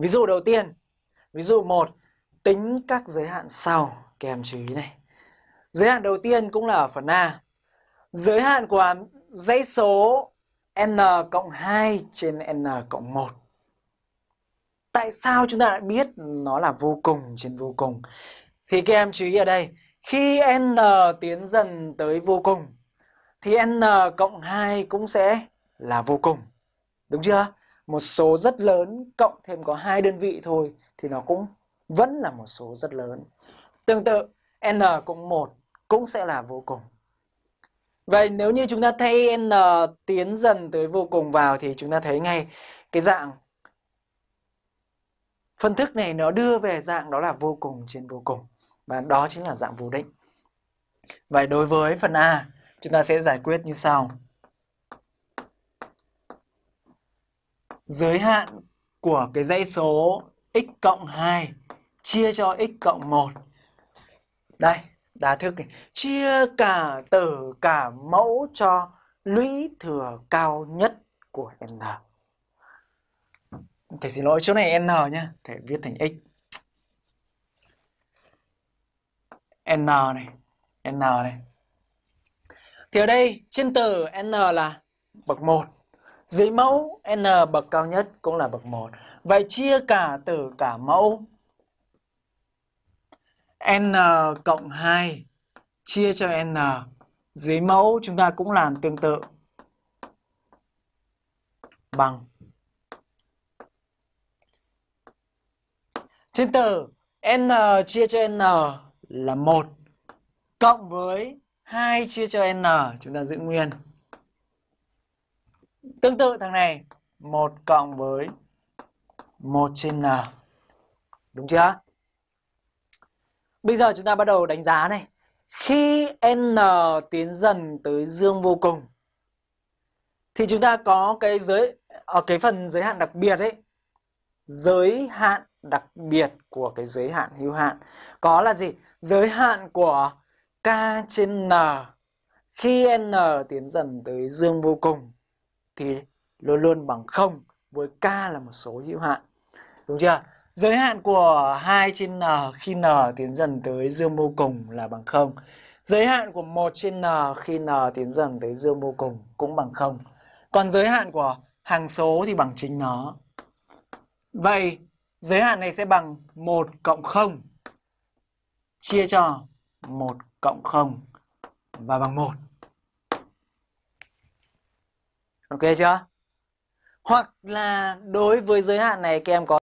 Ví dụ đầu tiên, ví dụ 1, tính các giới hạn sau. Các em chú ý này. Giới hạn đầu tiên cũng là ở phần A. Giới hạn của dãy số n cộng 2 trên n cộng 1. Tại sao chúng ta lại biết nó là vô cùng trên vô cùng? Thì các em chú ý ở đây, khi n tiến dần tới vô cùng thì n cộng 2 cũng sẽ là vô cùng. Đúng chưa? Một số rất lớn cộng thêm có hai đơn vị thôi thì nó cũng vẫn là một số rất lớn. Tương tự, n cộng 1 cũng sẽ là vô cùng. Vậy nếu như chúng ta thay n tiến dần tới vô cùng vào thì chúng ta thấy ngay cái dạng phân thức này nó đưa về dạng đó là vô cùng trên vô cùng. Và đó chính là dạng vô định. Vậy đối với phần A, chúng ta sẽ giải quyết như sau. Giới hạn của cái dãy số x cộng 2 chia cho x cộng 1. Đây, đá thức này. Chia cả tử cả mẫu cho lũy thừa cao nhất của n. Thầy xin lỗi, chỗ này n nhá. Thầy viết thành x. n này, n này. Thì ở đây trên tử n là bậc 1. Dưới mẫu n bậc cao nhất cũng là bậc 1. Vậy chia cả từ cả mẫu n cộng 2 chia cho n. Dưới mẫu chúng ta cũng làm tương tự. Bằng. Trên tử n chia cho n là 1 cộng với 2 chia cho n, chúng ta giữ nguyên. Tương tự thằng này 1 cộng với 1 trên n. Đúng chưa? Bây giờ chúng ta bắt đầu đánh giá này. Khi n tiến dần tới dương vô cùng, thì chúng ta có cái giới ở cái phần giới hạn đặc biệt ấy. Giới hạn đặc biệt của cái giới hạn hữu hạn có là gì? Giới hạn của k trên n khi n tiến dần tới dương vô cùng thì luôn luôn bằng 0 với k là một số hữu hạn. Đúng chưa? Giới hạn của 2 trên n, khi n tiến dần tới dương vô cùng là bằng 0. Giới hạn của 1 trên n, khi n tiến dần tới dương vô cùng cũng bằng 0. Còn giới hạn của hàng số thì bằng chính nó. Vậy, giới hạn này sẽ bằng 1 cộng 0 chia cho 1 cộng 0 và bằng 1. Ok chưa? Hoặc là đối với giới hạn này các em có